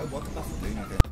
I walked past the plane again.